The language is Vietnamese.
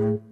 Música